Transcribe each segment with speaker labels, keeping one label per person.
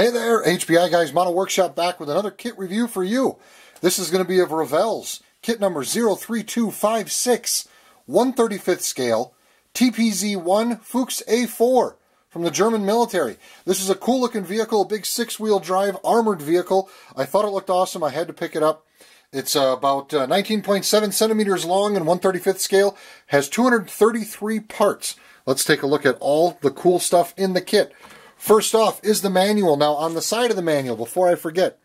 Speaker 1: Hey there, HPI Guys Model Workshop back with another kit review for you. This is going to be of Revell's kit number 03256, 135th scale, TPZ-1 Fuchs A4 from the German military. This is a cool looking vehicle, a big six-wheel drive armored vehicle. I thought it looked awesome. I had to pick it up. It's uh, about uh, 19.7 centimeters long and 135th scale, has 233 parts. Let's take a look at all the cool stuff in the kit. First off is the manual. Now on the side of the manual, before I forget,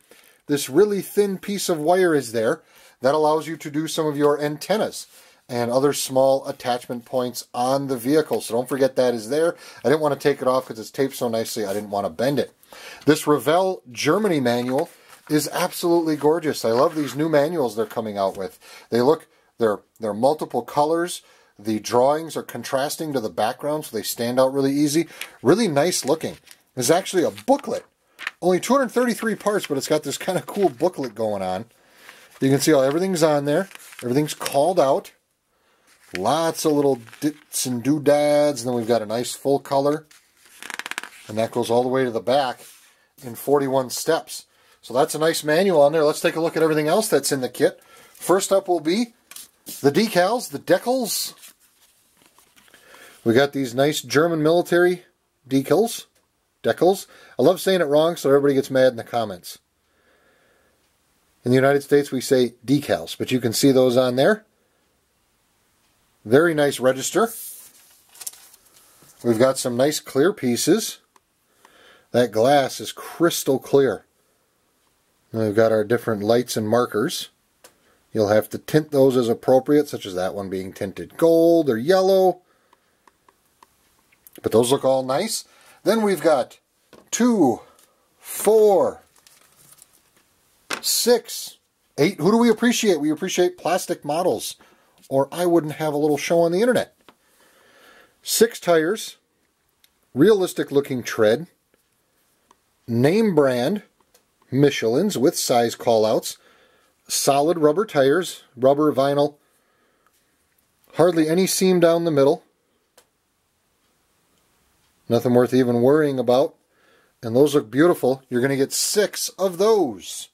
Speaker 1: this really thin piece of wire is there. That allows you to do some of your antennas and other small attachment points on the vehicle. So don't forget that is there. I didn't want to take it off because it's taped so nicely I didn't want to bend it. This Revell Germany manual is absolutely gorgeous. I love these new manuals they're coming out with. They look, they're, they're multiple colors. The drawings are contrasting to the background, so they stand out really easy. Really nice looking. There's actually a booklet. Only 233 parts, but it's got this kind of cool booklet going on. You can see how everything's on there. Everything's called out. Lots of little dits and doodads. And then we've got a nice full color. And that goes all the way to the back in 41 steps. So that's a nice manual on there. Let's take a look at everything else that's in the kit. First up will be the decals, the decals. We got these nice German military decals. Decals. I love saying it wrong so everybody gets mad in the comments. In the United States we say decals, but you can see those on there. Very nice register. We've got some nice clear pieces. That glass is crystal clear. we've got our different lights and markers. You'll have to tint those as appropriate, such as that one being tinted gold or yellow. But those look all nice. Then we've got two, four, six, eight. Who do we appreciate? We appreciate plastic models, or I wouldn't have a little show on the internet. Six tires, realistic looking tread, name brand, Michelin's with size callouts, solid rubber tires, rubber vinyl, hardly any seam down the middle, Nothing worth even worrying about. And those look beautiful. You're going to get six of those.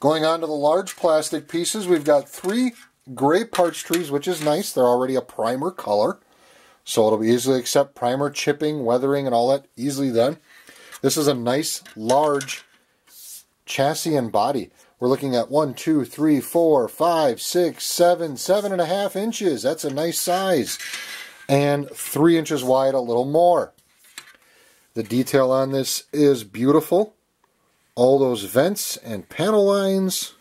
Speaker 1: Going on to the large plastic pieces, we've got three gray parch trees, which is nice. They're already a primer color. So it'll be easily accept primer, chipping, weathering, and all that easily done. This is a nice, large chassis and body. We're looking at one, two, three, four, five, six, seven, seven and a half inches. That's a nice size and three inches wide, a little more. The detail on this is beautiful. All those vents and panel lines,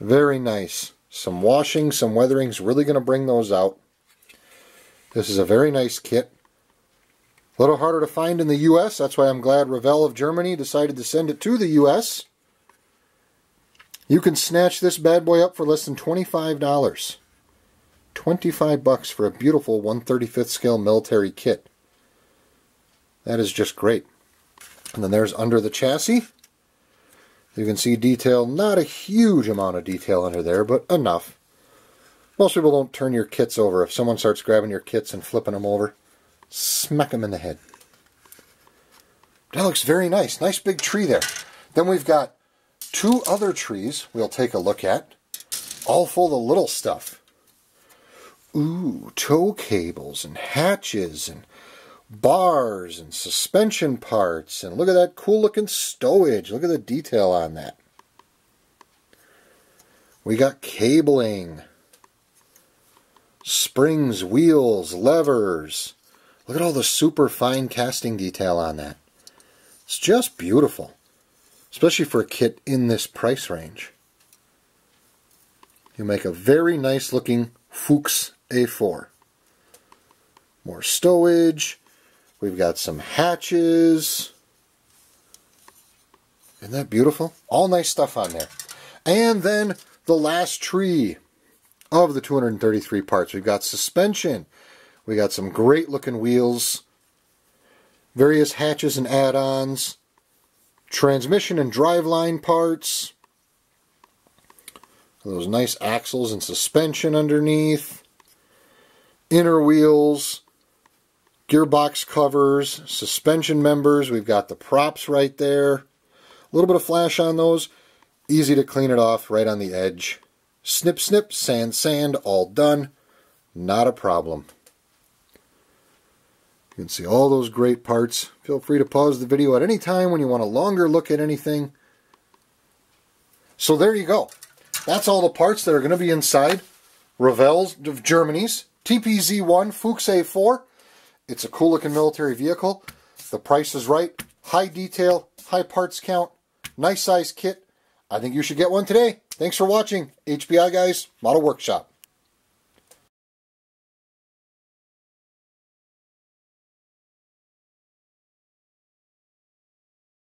Speaker 1: very nice. Some washing, some weathering is really going to bring those out. This is a very nice kit. A little harder to find in the U.S. That's why I'm glad Revell of Germany decided to send it to the U.S. You can snatch this bad boy up for less than $25. 25 bucks for a beautiful 135th scale military kit. That is just great. And then there's under the chassis. You can see detail, not a huge amount of detail under there, but enough. Most people don't turn your kits over. If someone starts grabbing your kits and flipping them over, smack them in the head. That looks very nice. Nice big tree there. Then we've got two other trees we'll take a look at, all full of little stuff. Ooh, tow cables and hatches and bars and suspension parts. And look at that cool looking stowage. Look at the detail on that. We got cabling, springs, wheels, levers. Look at all the super fine casting detail on that. It's just beautiful, especially for a kit in this price range. You make a very nice looking Fuchs a4. More stowage. We've got some hatches. Isn't that beautiful? All nice stuff on there. And then the last tree of the 233 parts. We've got suspension. We got some great looking wheels. Various hatches and add-ons. Transmission and driveline parts. Those nice axles and suspension underneath inner wheels, gearbox covers, suspension members. We've got the props right there. A little bit of flash on those. Easy to clean it off right on the edge. Snip, snip, sand, sand, all done. Not a problem. You can see all those great parts. Feel free to pause the video at any time when you want a longer look at anything. So there you go. That's all the parts that are going to be inside Revell's of Germany's TPZ-1 Fuchs A4. It's a cool looking military vehicle. The price is right. High detail, high parts count, nice size kit. I think you should get one today. Thanks for watching. HPI Guys, Model Workshop.